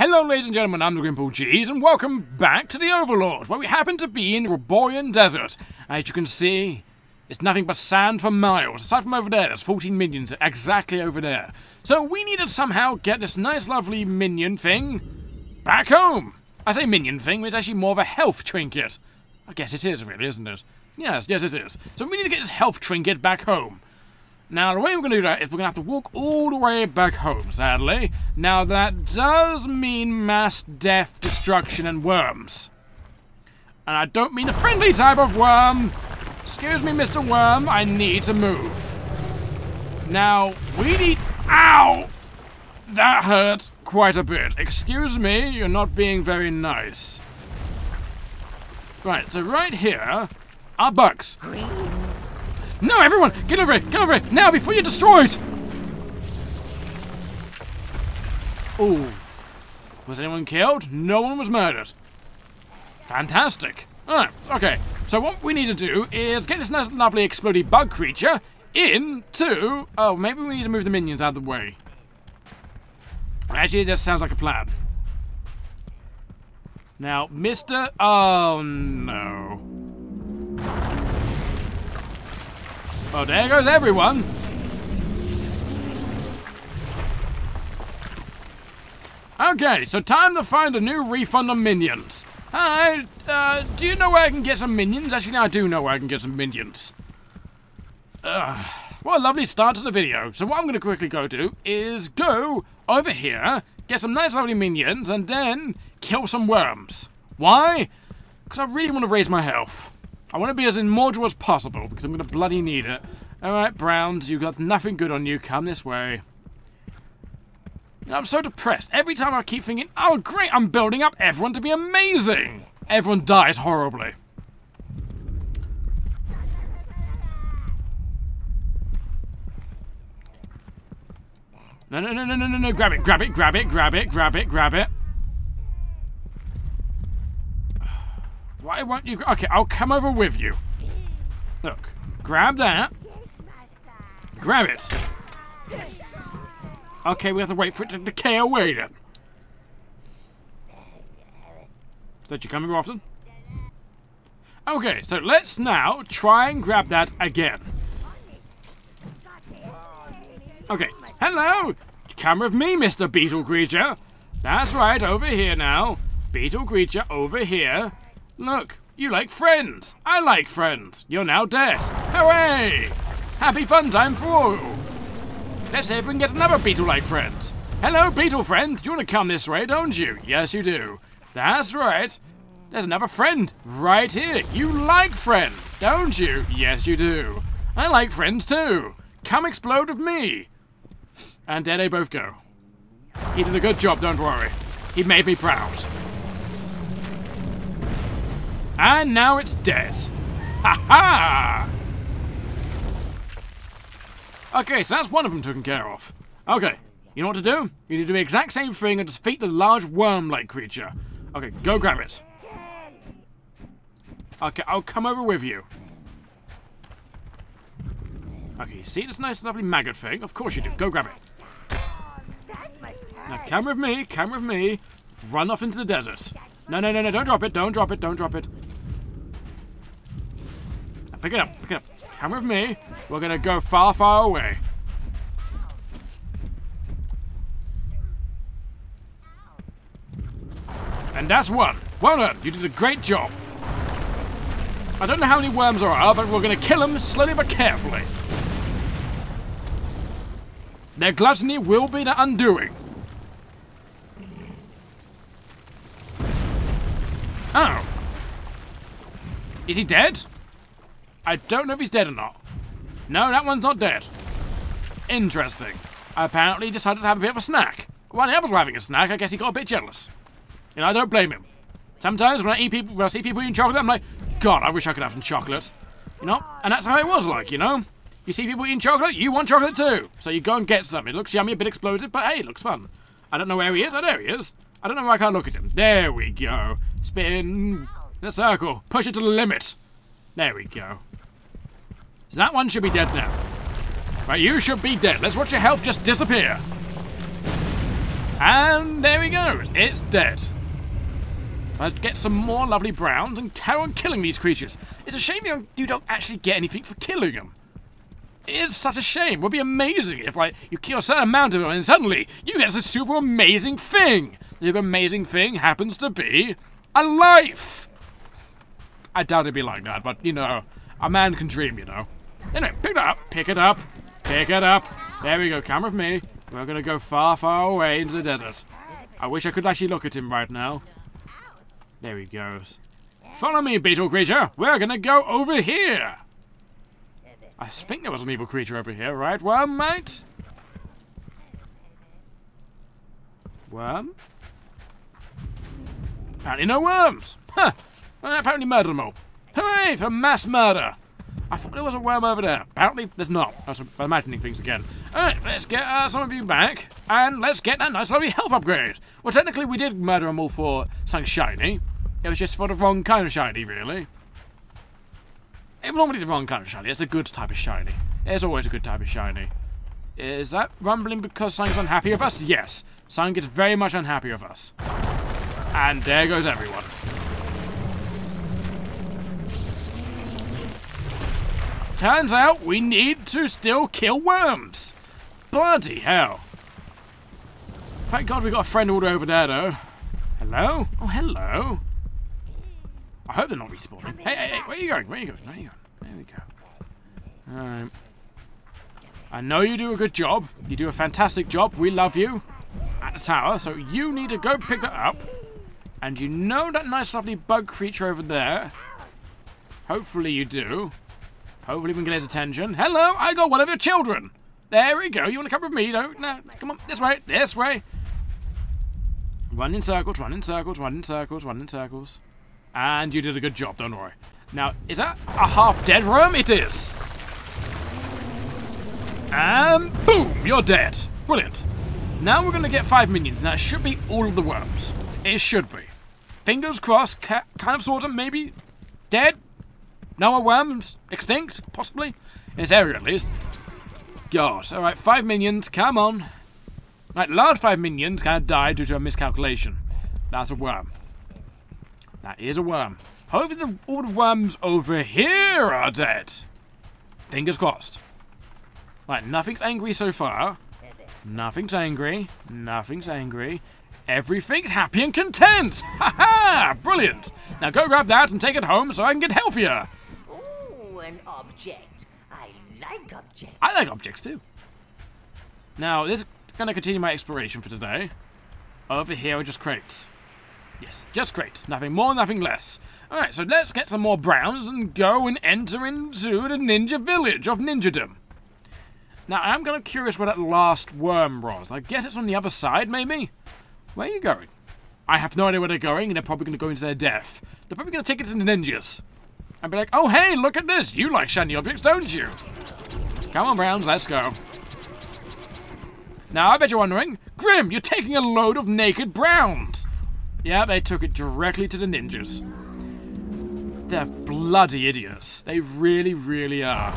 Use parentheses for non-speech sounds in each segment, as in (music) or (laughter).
Hello, ladies and gentlemen, I'm the Grimpaul Cheese, and welcome back to the Overlord, where we happen to be in the Ruborian Desert. As you can see, it's nothing but sand for miles. Aside from over there, there's 14 minions exactly over there. So we need to somehow get this nice, lovely minion thing back home. I say minion thing, but it's actually more of a health trinket. I guess it is, really, isn't it? Yes, yes, it is. So we need to get this health trinket back home. Now, the way we're going to do that is we're going to have to walk all the way back home, sadly. Now, that does mean mass death, destruction, and worms. And I don't mean a friendly type of worm. Excuse me, Mr. Worm, I need to move. Now, we need... Ow! That hurt quite a bit. Excuse me, you're not being very nice. Right, so right here are bugs. No, everyone! Get over it! Get over it! Now, before you're destroyed! Oh. Was anyone killed? No one was murdered. Fantastic. Alright, okay. So what we need to do is get this nice, lovely exploding bug creature into... Oh, maybe we need to move the minions out of the way. Actually, this sounds like a plan. Now, Mr... Oh, no. Well, there goes everyone. Okay, so time to find a new refund on minions. Hi, uh, do you know where I can get some minions? Actually, I do know where I can get some minions. Uh, what a lovely start to the video. So what I'm going to quickly go do is go over here, get some nice lovely minions, and then kill some worms. Why? Because I really want to raise my health. I want to be as immortal as possible, because I'm going to bloody need it. Alright, Browns, you've got nothing good on you. Come this way. You know, I'm so depressed. Every time I keep thinking, oh great, I'm building up everyone to be amazing. Everyone dies horribly. No, no, no, no, no, no, no, grab it, grab it, grab it, grab it, grab it, grab it. Why won't you? Okay, I'll come over with you. Look, grab that. Grab it. Okay, we have to wait for it to decay away then. Don't you come here often? Okay, so let's now try and grab that again. Okay, hello! Come with me, Mr. Beetle Creature. That's right, over here now. Beetle Creature, over here. Look, you like friends. I like friends. You're now dead. Hooray! Happy fun time for all. Let's see if we can get another beetle-like friend. Hello, beetle friend. You want to come this way, don't you? Yes, you do. That's right. There's another friend right here. You like friends, don't you? Yes, you do. I like friends too. Come explode with me. And there they both go. He did a good job, don't worry. He made me proud. And now it's dead. Ha ha! Okay, so that's one of them taken care of. Okay, you know what to do? You need to do the exact same thing and defeat the large worm-like creature. Okay, go grab it. Okay, I'll come over with you. Okay, you see this nice lovely maggot thing? Of course you do. Go grab it. Now come with me, come with me. Run off into the desert. No, no, no, no, don't drop it, don't drop it, don't drop it. Pick it up, pick it up. Come with me. We're gonna go far, far away. And that's one. Well done. You did a great job. I don't know how many worms there are, but we're gonna kill them slowly but carefully. Their gluttony will be the undoing. Oh. Is he dead? I don't know if he's dead or not. No, that one's not dead. Interesting. I apparently he decided to have a bit of a snack. While others were having a snack, I guess he got a bit jealous. And I don't blame him. Sometimes when I eat people, when I see people eating chocolate, I'm like, God, I wish I could have some chocolate. You know? And that's how it was like, you know? You see people eating chocolate, you want chocolate too. So you go and get some. It looks yummy, a bit explosive, but hey, it looks fun. I don't know where he is. Oh, there he is. I don't know why I can't look at him. There we go. Spin in a circle. Push it to the limit. There we go. So that one should be dead now. Right, you should be dead. Let's watch your health just disappear. And there we go. It's dead. Let's get some more lovely browns and carry on killing these creatures. It's a shame you don't, you don't actually get anything for killing them. It is such a shame. It would be amazing if, like, you kill a certain amount of them and suddenly you get this super amazing thing. The amazing thing happens to be a life. I doubt it'd be like that, but, you know, a man can dream, you know. Anyway, pick it up, pick it up, pick it up. There we go, come with me. We're gonna go far, far away into the desert. I wish I could actually look at him right now. There he goes. Follow me, beetle creature. We're gonna go over here. I think there was an evil creature over here, right, worm, mate? Worm? Apparently no worms. Huh. Well, apparently murdered them all. Hooray for mass murder. I thought there was a worm over there. Apparently there's not. I was imagining things again. Alright, let's get uh, some of you back, and let's get that nice lovely health upgrade. Well, technically we did murder them all for something shiny. It was just for the wrong kind of shiny, really. It was normally the wrong kind of shiny. It's a good type of shiny. It's always a good type of shiny. Is that rumbling because something's unhappy with us? Yes. Something gets very much unhappy with us. And there goes everyone. Turns out we need to still kill worms. Bloody hell. Thank God we got a friend all the way over there, though. Hello? Oh, hello. I hope they're not respawning. Hey, hey, hey, where are you going? Where are you going? Where are you going? There we go. Alright. I know you do a good job. You do a fantastic job. We love you at the tower. So you need to go pick that up. And you know that nice lovely bug creature over there. Hopefully you do. Hopefully we can get his attention. Hello, I got one of your children. There we go. You want to come with me? No, no. Come on, this way, this way. Run in circles, run in circles, run in circles, run in circles. And you did a good job, don't worry. Now, is that a half-dead worm? It is. And boom, you're dead. Brilliant. Now we're going to get five minions. Now, it should be all of the worms. It should be. Fingers crossed, kind of, sort of, maybe. Dead? No more worms? Extinct? Possibly? In this area, at least. God. Alright, five minions. Come on. Right, large five minions kind of died due to a miscalculation. That's a worm. That is a worm. Hopefully the, all the worms over here are dead. Fingers crossed. Right, nothing's angry so far. Nothing's angry. Nothing's angry. Everything's happy and content! (laughs) Ha ha! Brilliant! Now go grab that and take it home so I can get healthier. An object. I like objects. I like objects too. Now, this is going to continue my exploration for today. Over here are just crates. Yes, just crates. Nothing more, nothing less. Alright, so let's get some more browns and go and enter into the ninja village of ninjadom. Now, I am kind of curious where that last worm was. I guess it's on the other side, maybe? Where are you going? I have no idea where they're going, and they're probably going to go into their death. They're probably going to take it to the ninjas. And be like, oh, hey, look at this. You like shiny objects, don't you? Come on, Browns, let's go. Now, I bet you're wondering, Grim, you're taking a load of naked Browns. Yeah, they took it directly to the ninjas. They're bloody idiots. They really, really are.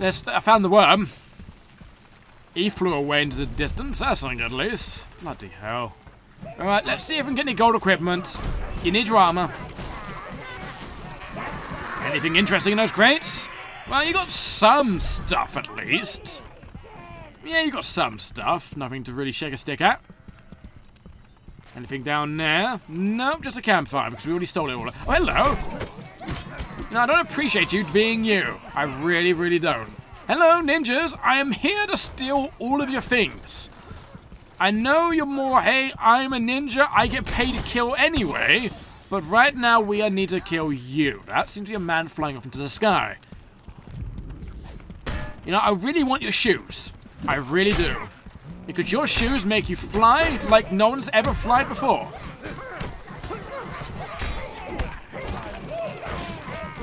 There's, I found the worm. He flew away into the distance. That's something at least. Bloody hell. Alright, let's see if we can get any gold equipment. You need your armor. Anything interesting in those crates? Well, you got some stuff at least. Yeah, you got some stuff. Nothing to really shake a stick at. Anything down there? Nope, just a campfire because we already stole it all. Oh, hello! No, I don't appreciate you being you. I really, really don't. Hello, ninjas. I am here to steal all of your things. I know you're more, hey, I'm a ninja. I get paid to kill anyway. But right now, we need to kill you. That seems to be a man flying off into the sky. You know, I really want your shoes. I really do. Because your shoes make you fly like no one's ever flied before.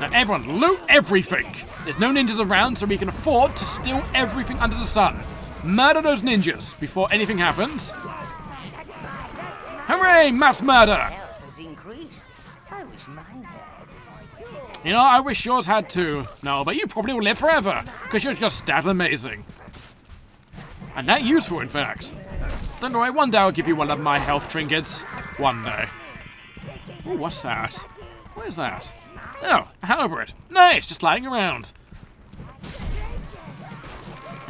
Now everyone, loot everything! There's no ninjas around, so we can afford to steal everything under the sun. Murder those ninjas before anything happens. Hooray, mass murder! Health has increased. I wish mine had. You know, I wish yours had too. No, but you probably will live forever, because you're just that amazing. And that useful, in fact. Don't worry, one day I'll give you one of my health trinkets. One day. Ooh, what's that? What is that? Oh, a halberd. Nice, just lying around.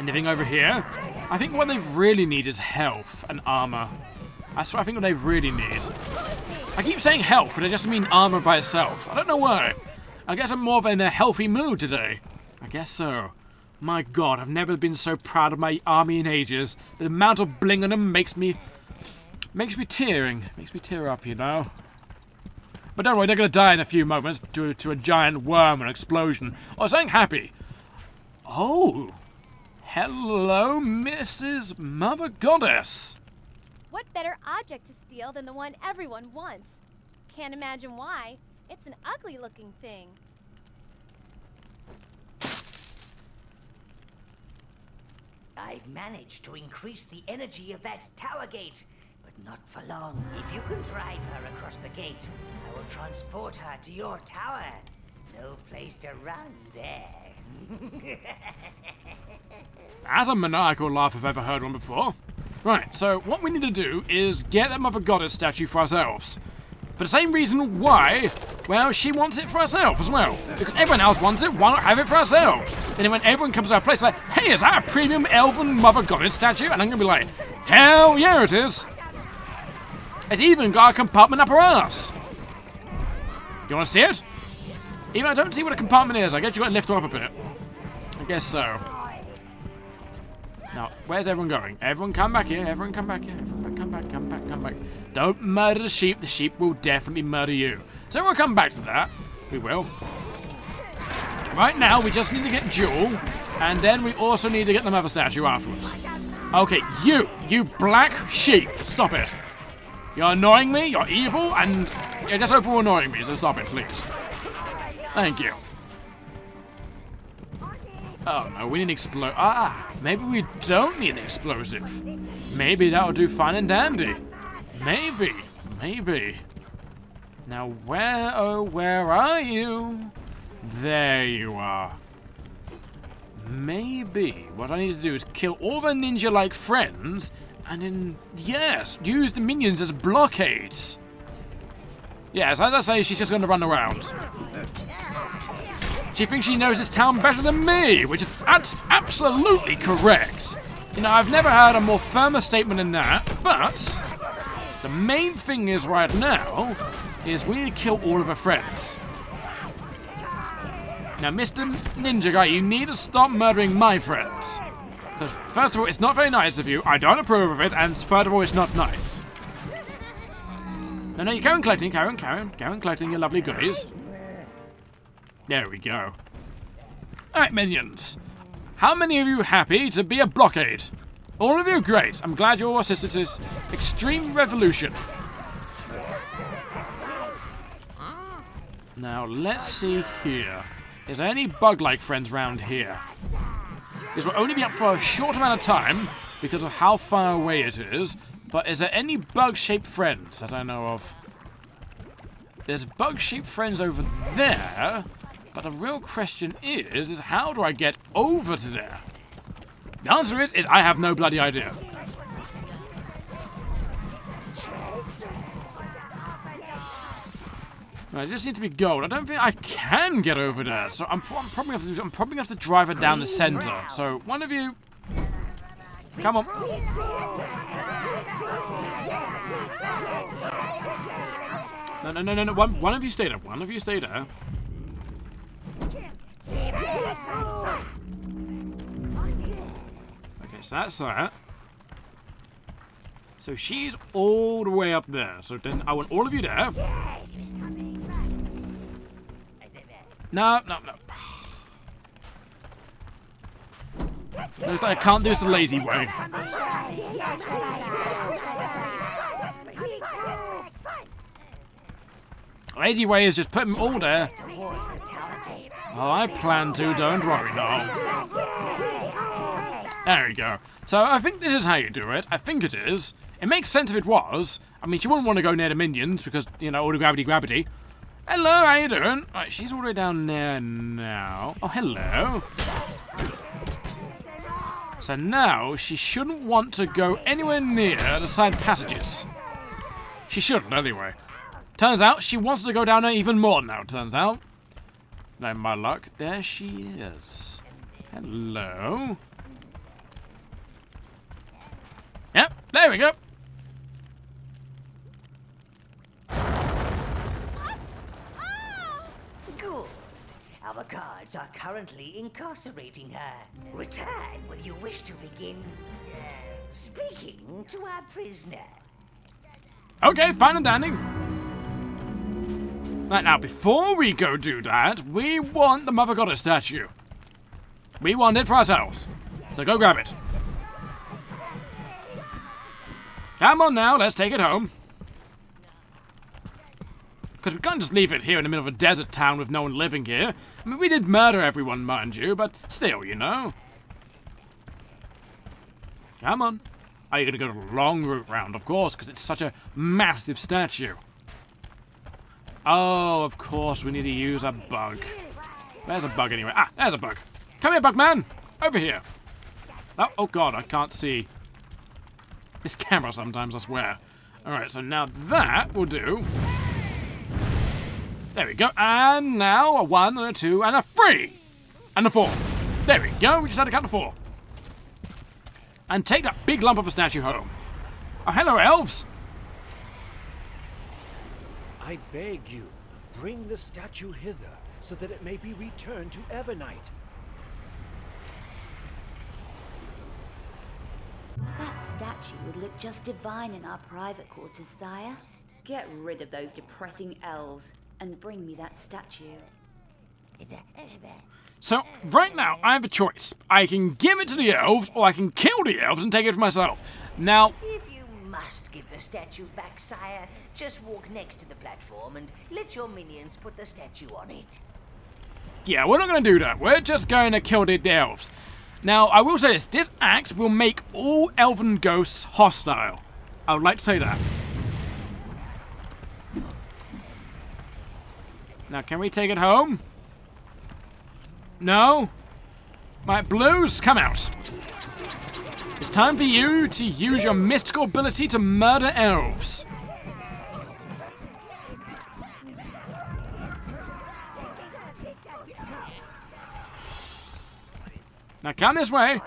Anything over here? I think what they really need is health and armor. That's what I think what they really need. I keep saying health, but it just mean armor by itself. I don't know why. I guess I'm more in a healthy mood today. I guess so. My god, I've never been so proud of my army in ages. The amount of bling on them makes me... Makes me tearing. Makes me tear up, you know. But don't worry, they're gonna die in a few moments to, to a giant worm and explosion. Oh, or something happy. Oh. Hello, Mrs. Mother Goddess. What better object to steal than the one everyone wants? Can't imagine why. It's an ugly looking thing. I've managed to increase the energy of that tower gate, but not for long. If you can drive her across the gate, I will transport her to your tower. No place to run there. (laughs) That's a maniacal laugh I've ever heard one before. Right, so what we need to do is get that Mother Goddess statue for ourselves. For the same reason why, well, she wants it for herself as well. Because everyone else wants it, why not have it for ourselves? And then when everyone comes to our place, like, hey, is that a premium elven Mother Goddess statue? And I'm gonna be like, hell yeah, it is. It's even got a compartment up her ass. You wanna see it? Even I don't see what a compartment is, I guess you gotta lift her up a bit. I guess so. Now, where's everyone going? Everyone come back here. Everyone come back here. Everyone come back, come back, come back. Don't murder the sheep. The sheep will definitely murder you. So we'll come back to that. We will. Right now, we just need to get Jewel, and then we also need to get the mother statue afterwards. Okay, you, you black sheep, stop it. You're annoying me, you're evil, and you're just overall annoying me, so stop it, please. Thank you. Oh no, we need explode. Ah, maybe we don't need an explosive. Maybe that'll do fine and dandy. Maybe, maybe. Now where, oh, where are you? There you are. Maybe what I need to do is kill all the ninja-like friends, and then, yes, use the minions as blockades. Yes, as I say, she's just going to run around. She thinks she knows this town better than me, which is absolutely correct. You know, I've never heard a more firmer statement than that, but the main thing is right now is we need to kill all of her friends. Now, Mr. Ninja Guy, you need to stop murdering my friends. First of all, it's not very nice of you, I don't approve of it, and all, it's not nice. No, no, you carry on collecting, carry on, carry on, carry on collecting your lovely goodies. There we go. Alright, minions. How many of you happy to be a blockade? All of you? Great. I'm glad you're assisted to this extreme revolution. Now, let's see here. Is there any bug-like friends round here? This will only be up for a short amount of time because of how far away it is, but is there any bug-shaped friends that I know of? There's bug-shaped friends over there, but the real question is, is how do I get over to there? The answer is, is I have no bloody idea. It just need to be gold. I don't think I can get over there, so I'm, pro I'm probably have to, I'm probably have to drive her down the center. So one of you, come on. No, no, no, no, no. One, one of you stay there. One of you stay there. Okay, so that's that. So she's all the way up there. So then I want all of you there. No, no, no. Looks like I can't do this the lazy way. Lazy way is just put them all there. Oh, I plan to, don't worry now. There we go. So I think this is how you do it. I think it is. It makes sense if it was. I mean, she wouldn't want to go near the minions because, you know, all the gravity gravity. Hello, how you doing? She's all the way down there now. Oh, hello. So now she shouldn't want to go anywhere near the side passages. She shouldn't, anyway. Turns out she wants to go down there even more now, turns out. No, my luck. There she is. Hello. Yep, there we go. Good. Our guards are currently incarcerating her. Return when you wish to begin uh, speaking to our prisoner. Okay, fine and dandy. Right, now, before we go do that, we want the Mother Goddess statue. We want it for ourselves. So go grab it. Come on now, let's take it home. Because we can't just leave it here in the middle of a desert town with no one living here. I mean, we did murder everyone, mind you, but still, you know. Come on. Are you going to go the long route round, of course, because it's such a massive statue. Oh, of course, we need to use a bug. There's a bug anyway. Ah, there's a bug. Come here, bug man. Over here. Oh, oh god, I can't see. This camera sometimes, I swear. Alright, so now that will do. There we go. And now a one and a two and a three. And a four. There we go. We just had to count to four. And take that big lump of a statue home. Oh, hello, elves. I beg you, bring the statue hither, so that it may be returned to Evernight. That statue would look just divine in our private quarters, sire. Get rid of those depressing elves and bring me that statue. So, right now, I have a choice. I can give it to the elves, or I can kill the elves and take it for myself. Now, If you must give the statue back, sire, just walk next to the platform and let your minions put the statue on it. yeah, we're not going to do that. We're just going to kill the elves. Now, I will say this. This axe will make all elven ghosts hostile. I would like to say that. Now, can we take it home? No? My blues, come out. It's time for you to use your mystical ability to murder elves. Now come this way.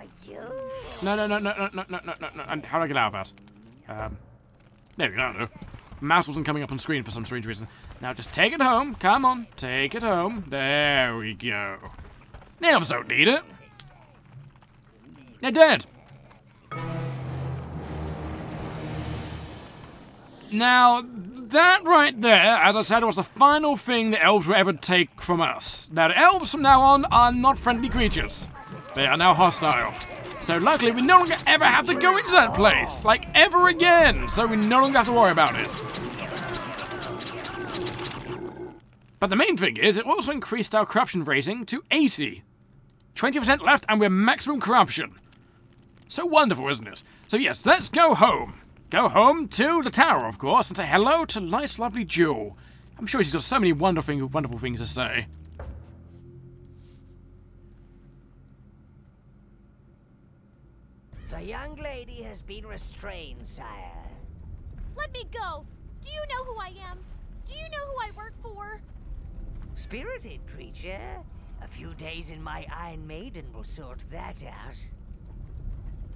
No, no, no, no, no, no, no, no, no, no. And how do I get out of that? Um, there we go. Mouse wasn't coming up on screen for some strange reason. Now just take it home. Come on, take it home. There we go. Elves don't need it. They're dead. Now, that right there, as I said, was the final thing the elves will ever take from us. Now, the elves from now on are not friendly creatures. They are now hostile. So luckily, we no longer ever have to go into that place, like ever again. So we no longer have to worry about it. But the main thing is, it also increased our corruption rating to 80. 20% left, and we're maximum corruption. So wonderful, isn't it? So yes, let's go home. Go home to the tower, of course, and say hello to nice, lovely Jewel. I'm sure she's got so many wonderful, wonderful things to say. The young lady has been restrained, sire. Let me go! Do you know who I am? Do you know who I work for? Spirited creature. A few days in my Iron Maiden will sort that out.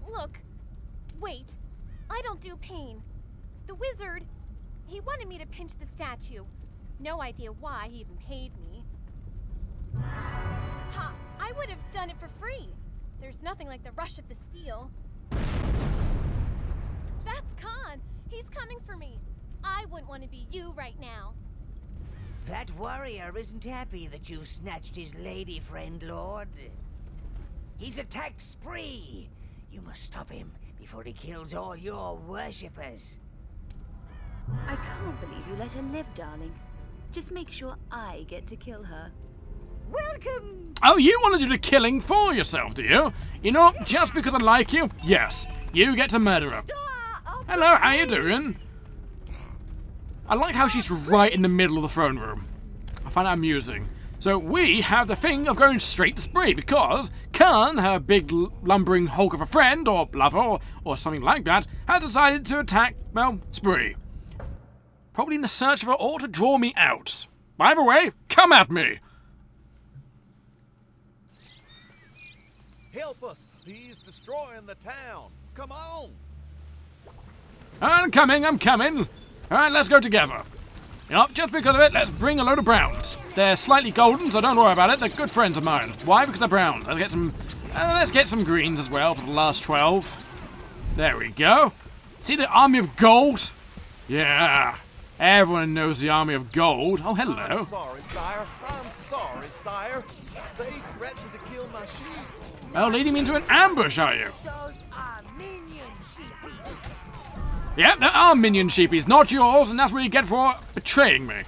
Look, wait. I don't do pain. The wizard, he wanted me to pinch the statue. No idea why he even paid me. Ha! I would have done it for free. There's nothing like the rush of the steel. That's Khan. He's coming for me. I wouldn't want to be you right now. That warrior isn't happy that you've snatched his lady friend, Lord. He's attacked Spree. You must stop him before he kills all your worshippers. I can't believe you let her live, darling. Just make sure I get to kill her. Welcome! Oh, you want to do the killing for yourself, do you? You know, just because I like you, yes, you get to murder her. Hello, how you doing? I like how she's right in the middle of the throne room. I find that amusing. So we have the thing of going straight to Spree because Khan, her big lumbering hulk of a friend or lover or, or something like that, has decided to attack, well, Spree. Probably in the search of her or to draw me out. Either way, come at me! Help us! He's destroying the town. Come on! I'm coming, I'm coming. Alright, let's go together. Know, just because of it, let's bring a load of browns. They're slightly golden, so don't worry about it. They're good friends of mine. Why? Because they're brown. Let's get some. Uh, let's get some greens as well for the last twelve. There we go. See the army of gold? Yeah. Everyone knows the army of gold. Oh, hello. I'm sorry, sire. I'm sorry, sire. They threatened to kill my sheep. Oh, leading me into an ambush, are you? Those are minion sheepies. Yeah, there are minion sheepies, not yours, and that's what you get for betraying me.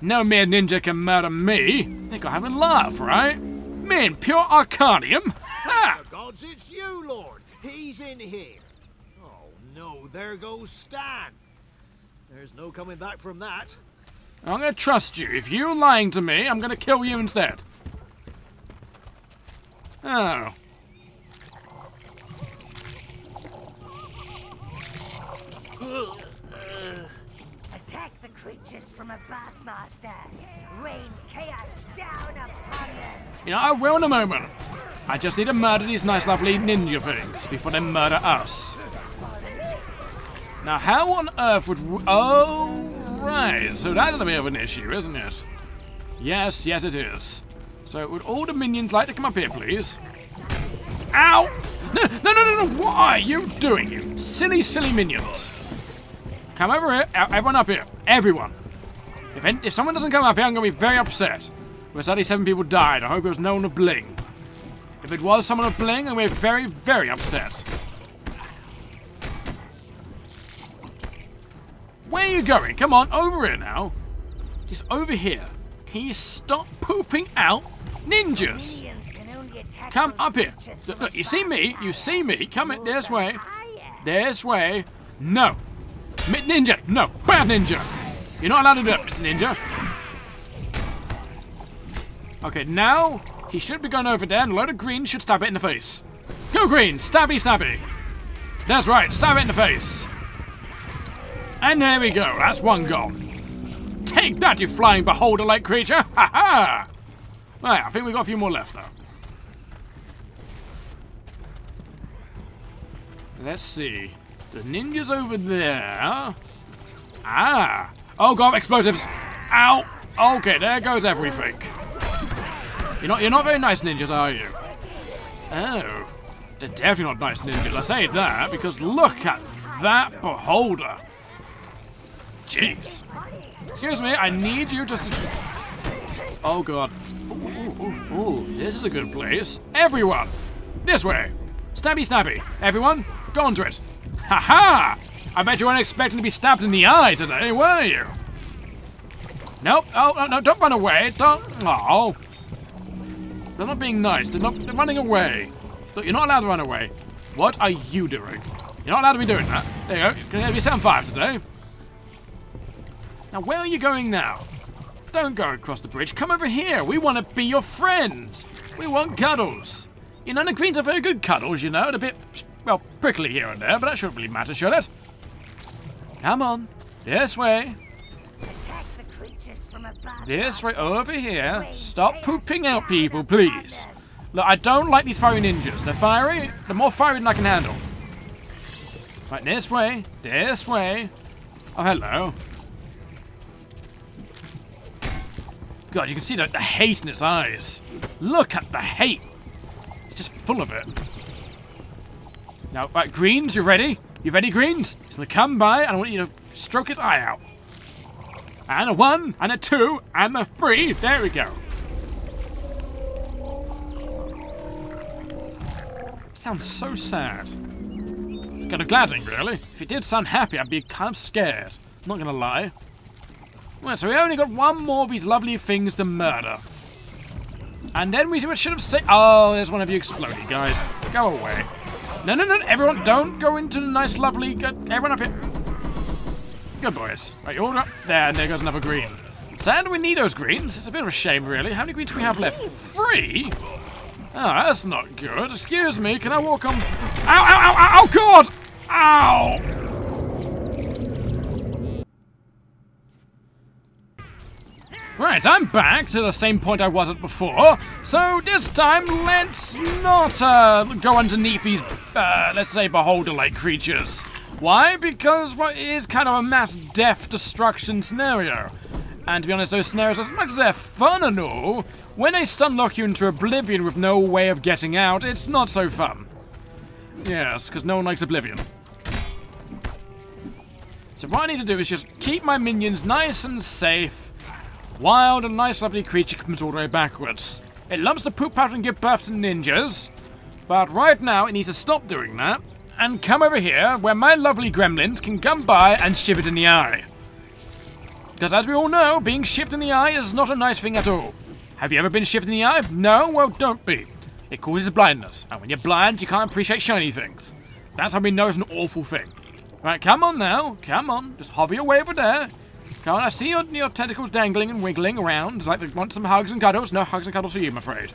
No mere ninja can murder me. They got having laugh, right? Me in pure Arcanium? (laughs) Ha! Gods, it's you, Lord. He's in here. Oh no, there goes Stan. There's no coming back from that. I'm gonna trust you. If you're lying to me, I'm gonna kill you instead. Oh. Attack the creatures from above, Master. Rain chaos down upon them. You know, I will in a moment. I just need to murder these nice, lovely ninja things before they murder us. Now, how on earth would. Oh, right. So that's a bit of an issue, isn't it? Yes, yes, it is. So, would all the minions like to come up here, please? Ow! No, (laughs) no, no, no, no! What are you doing, you silly, silly minions? Come over here. Everyone up here. Everyone. If, if someone doesn't come up here, I'm going to be very upset. Where sadly seven people died. I hope it was no one of Bling. If it was someone of Bling, then we're very, very upset. Where are you going? Come on, over here now. Just over here. Can you stop pooping out ninjas? Come up here. Look, look, you see me? You see me? Come in this way. This way. No. Mi- Ninja. No. Bad ninja. You're not allowed to do it, Mr. Ninja. Okay, now he should be going over there and a load of green should stab it in the face. Go green. Stabby stabby. That's right. Stab it in the face. And there we go. That's one gone. Take that, you flying beholder-like creature. Ha ha. Right, I think we've got a few more left though. Let's see. The ninja's over there. Ah. Oh god, explosives. Ow. Okay, there goes everything. You're not you're not very nice ninjas, are you? Oh. They're definitely not nice ninjas. I say that because look at that beholder. Jeez. Excuse me, I need you to. s- Oh god. Ooh, ooh, ooh, ooh, this is a good place. Everyone, this way. Stabby stabby. Everyone, go on to it. Ha ha! I bet you weren't expecting to be stabbed in the eye today, were you? Nope. Oh, no, no, don't run away. Don't. Oh. They're not being nice. They're not. They're running away. Look, you're not allowed to run away. What are you doing? You're not allowed to be doing that. There you go. You're going to be set on fire today. Now, where are you going now? Don't go across the bridge. Come over here. We want to be your friends. We want cuddles. You know, the greens are very good cuddles, you know. and A bit, well, prickly here and there, but that shouldn't really matter, should it? Come on. This way. Attack the creatures from above. This way. Over here. Stop pooping out people, please. Look, I don't like these fiery ninjas. They're fiery. They're more fiery than I can handle. Right, this way. This way. Oh, hello. God, you can see the, the hate in his eyes. Look at the hate. It's just full of it. Now, right, greens, you ready? You ready, greens? He's gonna come by and I want you to stroke his eye out. And a one, and a two, and a three. There we go. Sounds so sad. Kind of gladding, really. If it did sound happy, I'd be kind of scared. I'm Not gonna lie. Well, so we only got one more of these lovely things to murder. And then we should have said. Oh, there's one of you exploding, guys. Go away. No, no, no, everyone, don't go into the nice, lovely. Go, everyone up here. Good boys. Right, you all up there, and there goes another green. Sad we need those greens. It's a bit of a shame, really. How many greens do we have left? Three? Ah, that's not good. Excuse me, can I walk on... Ow, ow, ow, ow, oh, God! Ow! Right, I'm back to the same point I was at before. So this time, let's not uh, go underneath these, uh, let's say, beholder-like creatures. Why? Because well, it is kind of a mass death destruction scenario. And to be honest, those scenarios, as much as they're fun and all, when they stunlock you into oblivion with no way of getting out, it's not so fun. Yes, because no one likes oblivion. So what I need to do is just keep my minions nice and safe, while and nice lovely creature comes all the way backwards. It loves to poop out and give birth to ninjas, but right now it needs to stop doing that, and come over here where my lovely gremlins can come by and shiv it in the eye. Because as we all know, being shivved in the eye is not a nice thing at all. Have you ever been shivved in the eye? No? Well, don't be. It causes blindness, and when you're blind, you can't appreciate shiny things. That's how we know it's an awful thing. Right, come on now. Come on. Just hover your way over there. On, I see your, your tentacles dangling and wiggling around. Like they want some hugs and cuddles. No hugs and cuddles for you, I'm afraid.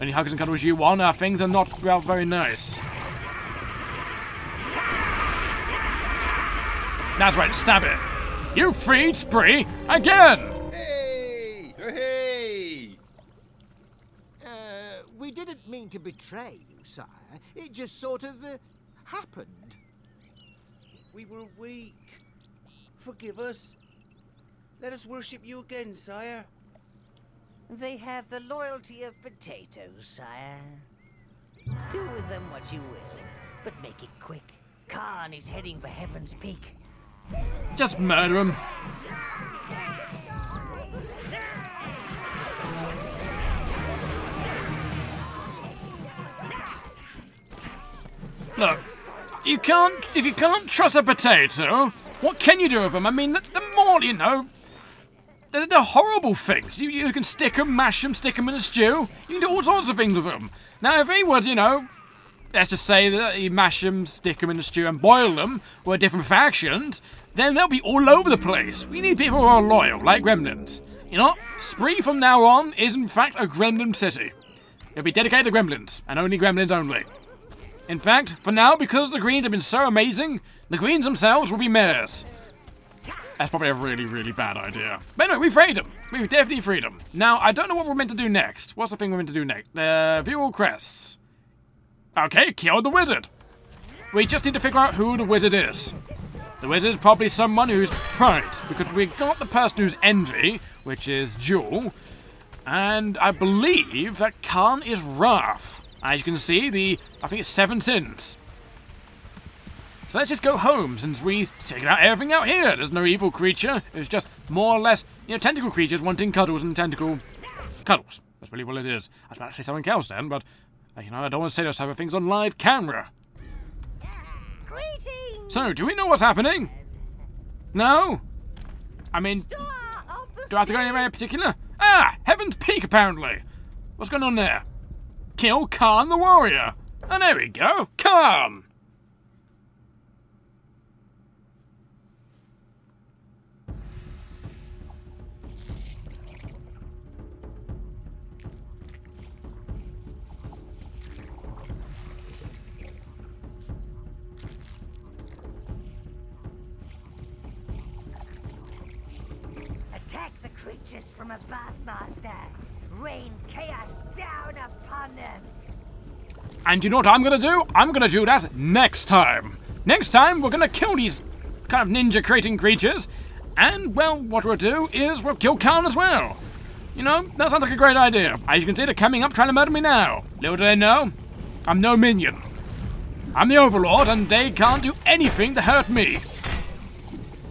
Any hugs and cuddles you want, our things are not, well, very nice. That's right, stab it. You freed Spree again! Hey! Hey! Uh, we didn't mean to betray you, sire. It just sort of uh, happened. We were weak. Forgive us. Let us worship you again, sire. They have the loyalty of potatoes, sire. Do with them what you will, but make it quick. Khan is heading for Heaven's Peak. Just murder him. Look, you can't, if you can't trust a potato, what can you do with them? I mean, the, the more, you know, they're, they're horrible things. You, you can stick them, mash them, stick them in a stew. You can do all sorts of things with them. Now, if he would, you know, let's just say that you mash them, stick them in a stew, and boil them, were different factions, then they'll be all over the place. We need people who are loyal, like gremlins. You know, Spree from now on is in fact a gremlin city. It'll be dedicated to gremlins, and only gremlins only. In fact, for now, because the Greens have been so amazing, the Greens themselves will be mayors. That's probably a really, really bad idea. But anyway, we freed them. We've definitely freed them. Now, I don't know what we're meant to do next. What's the thing we're meant to do next? Uh, view all crests. Okay, kill the wizard. We just need to figure out who the wizard is. The wizard is probably someone who's right, because we got the person who's envy, which is Jewel, and I believe that Khan is Wrath. As you can see, the I think it's seven sins. So let's just go home since we figured out everything out here. There's no evil creature. It's just more or less, you know, tentacle creatures wanting cuddles and tentacle cuddles. That's really what it is. I was about to say something else then, but uh, you know, I don't want to say those type of things on live camera. Greetings! So, do we know what's happening? No? I mean, Star of the do I have to go anywhere in particular? Ah, Heaven's Peak apparently. What's going on there? Kill Khan the warrior. And there we go. Khan. Creatures from above, Master. Rain chaos down upon them. And you know what I'm gonna do? I'm gonna do that next time. Next time, we're gonna kill these kind of ninja creating creatures. And, well, what we'll do is we'll kill Khan as well. You know, that sounds like a great idea. As you can see, they're coming up trying to murder me now. Little do they know, I'm no minion. I'm the Overlord, and they can't do anything to hurt me.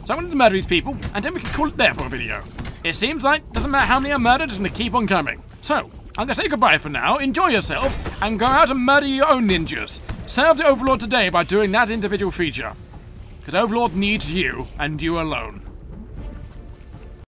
So I'm going to murder these people, and then we can call it there for a video. It seems like doesn't matter how many are murdered, it's to keep on coming. So, I'm to say goodbye for now, enjoy yourselves, and go out and murder your own ninjas. Serve the Overlord today by doing that individual feature. Because Overlord needs you, and you alone.